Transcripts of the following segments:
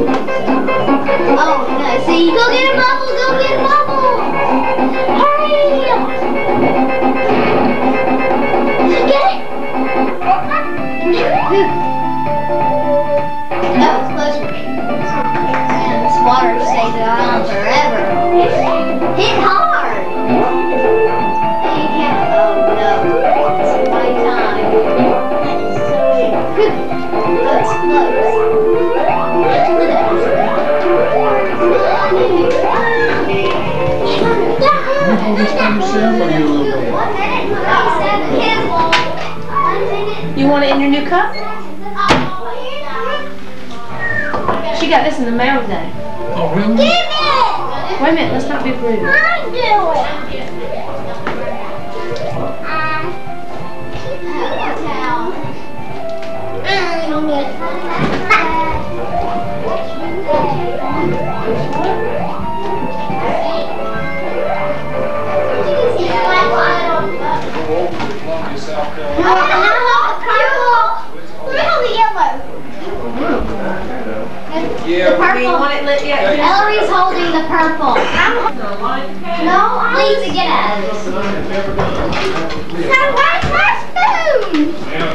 Oh, Hurry! Go get a bubble! Go get a bubble! Hurry! Get it! That was this water stays forever. Hit hard! Oh no. It's my time. That is so. Close. You want it in your new cup? She got this in the mail today. Oh, really? Give it! Wait a minute, let's not be rude. Um, I do it. Yeah. Do you want it lit yet? Ellory's holding the purple. No, Lisa, get out of this. Now, where's my spoon?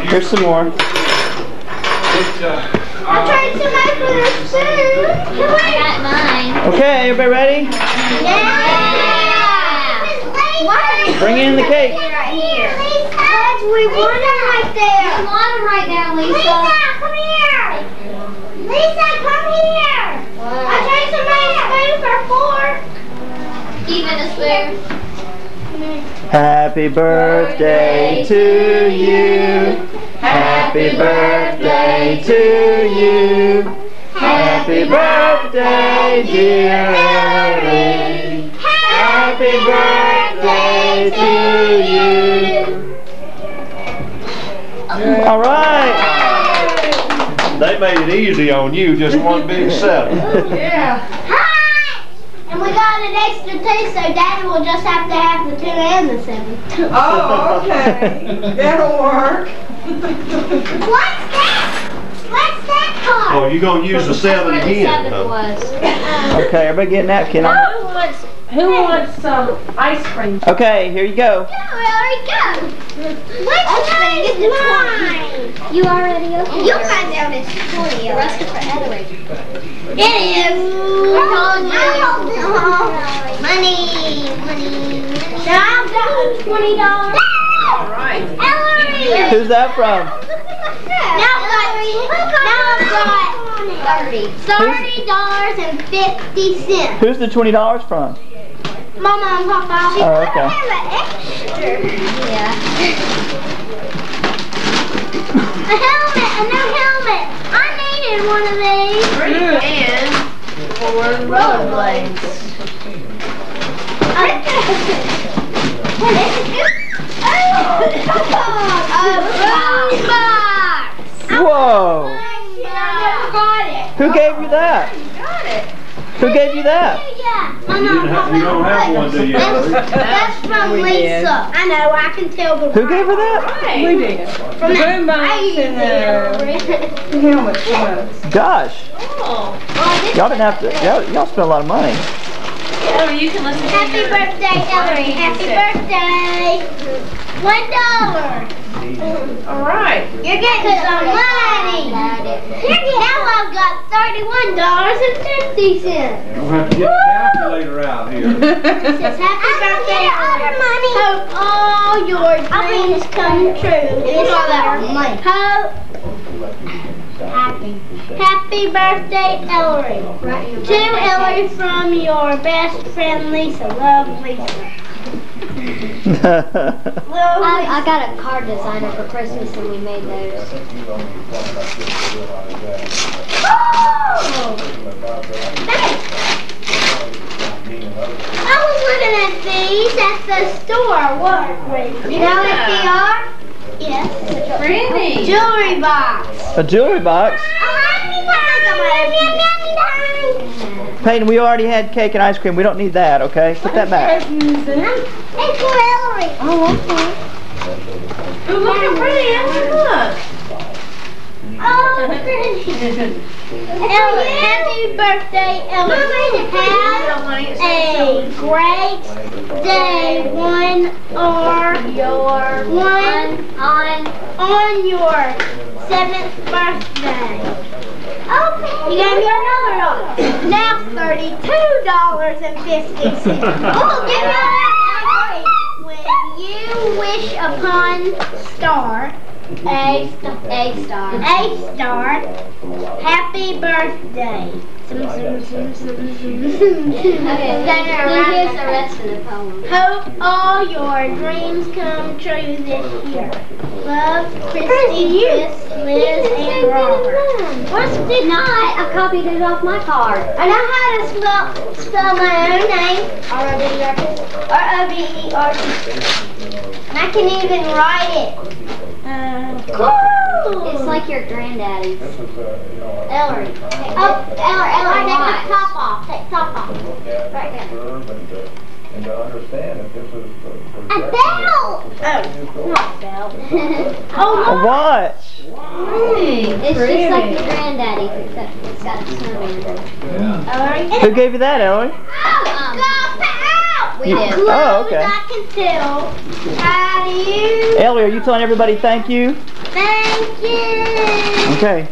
Here's some more. I tried to make her a spoon. I got mine. Okay, everybody ready? Yeah! Why? Bring in the cake. Right here. Lisa! We want them right there. We want them right now, Lisa. Lisa, come here. Lisa, come here. Happy birthday to you. Happy birthday to you. Happy birthday, dear Ellory. Happy birthday to you. All right. They made it easy on you, just one big seven. Hi! And an extra two, so Daddy will just have to have the two and the seven. Oh, okay. That'll work. What's that? What's that card? Oh, you're gonna use the seven again? huh? was. Uh-uh. Okay, everybody get a napkin. on. Who wants, who wants some ice cream? Okay, here you go. Go, Ellory, go. Which one is mine? You already opened You'll find out it's 20. The rest is for Ellory. It is. We're. Money, money. Now I've got $20. All right. Ellory. Who's that from? Now I've got, now I've got 30. $30 and 50 cents. Who's the twenty dollars from? Mama and Papa. Oh, okay. Have an extra. Yeah. a helmet, a new helmet. I needed one of these. And four rollerblades. what is it? Oh, a boom box. Whoa! I never got it. Who gave you that? Got it. Who gave you that? Yeah. You didn't have- you don't have one, do you, Ellory? That's from We did. Lisa. I know, I can tell the Who gave her that? Right. We did. The boom box and the helmet was. Gosh, Oh. y'all didn't have to. Y'all, y'all spent a lot of money. Oh, you can listen to Happy your- birthday, Ellory. Happy birthday. One dollar. All right. You're getting some money. Now I've got thirty-one dollars and fifty cents. You'll have to get the calculator out here. Says happy birthday, Ellory. Hope all your dreams come true. It's all that money. Hope. Happy. Happy birthday, Ellory. To Ellory from your best friend Lisa. Love, Lisa. I, I got a card designer for Christmas and we made those. Oh! Thanks. I was looking at these at the store. You know what they are? Yes. Pretty. Jewelry box. a jewelry box. Peyton, we already had cake and ice cream. We don't need that, okay? Put that back. It's for Ellory. Oh, okay. Ooh, look how pretty. Look. Oh, pretty. Ellen, happy birthday, Ellen. Have a great day. One or your one on on your seventh birthday. Okay. You gave me another dollar. Now thirty-two dollars and fifty cents. Oh, give me. When you wish upon star. A star. A star. A star. Happy birthday. Okay, here's the rest of the poem. Hope all your dreams come true this year. Love, Christy, Chris, Liz, and Robert. What's the not? I copied it off my card. I know how to spell spell my own name. R-O-B-E-R-T. And I can even write it. Uh, cool. It's like your granddaddy's. Ellory. Oh, Ellory, Ellory, take the top off. Take the top off. Right there. And to understand that this is. A bell! Oh, not a bell. oh, look. What? It's just like your granddaddy's, except it's got a snowman. Ellory. Who gave you that, Ellory? Oh, go out! We did. Oh, okay. I can tell. How do you? Ellory, are you telling everybody thank you? Thank you. Okay.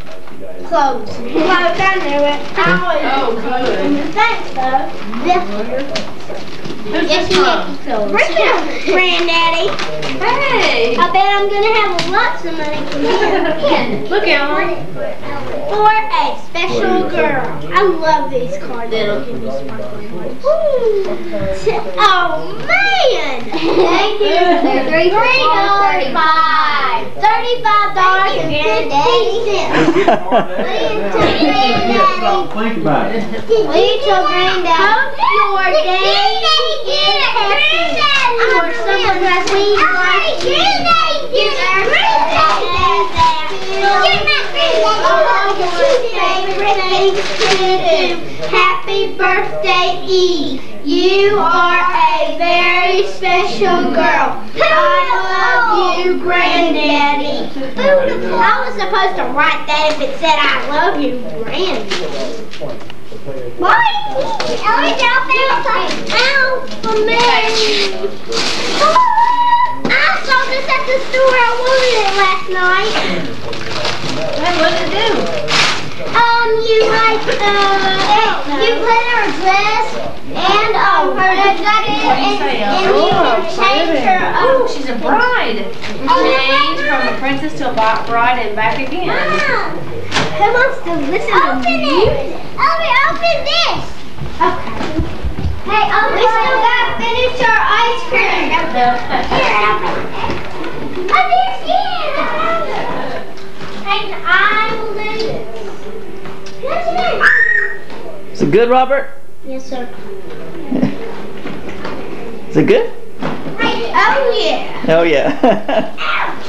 Close. Oh, close, I knew it. I Oh, always good. Thanks, though. Yes, Who's yes, this you from? make clothes. Granddaddy. Hey! I bet I'm gonna have lots of money from you. Look, Ellen. For a special girl. I love these cards. That'll give me sparkling ones. Oh, man. Thank you. They're three dollars, five. Thirty-five dollars and fifty cents. Think about it. Please tell Granddad. Hope your day is happy. For someone we like you. Happy birthday, Eve. You are a very special girl. I love you, Granddaddy. I was supposed to write that if it said I love you, Granddaddy. Why? Ellie, off there. Ow, for me. Ah, I saw this at the store. I wanted it last night. What did it do? Um, you like, uh, you put her dress and, um, her jacket What do you and, and you can change her, Oh, she's a bride. Change from a princess to a bi- bride and back again. Mom, who wants to listen open to it. Open, open this. Okay. Hey, open We still gotta finish our ice cream. Here, open it. Oh, there's it. And I good, Robert? Yes, sir. Is it good? Oh, yeah. Oh yeah. Ouch!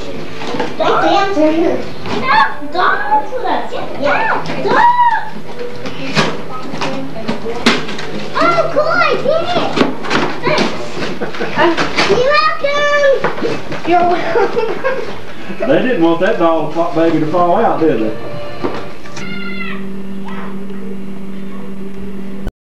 Don't dance here. No, don't. Yeah, don't. Oh, cool, I did it. Thanks. You're welcome. You're welcome. They didn't want that dog baby to fall out, did they?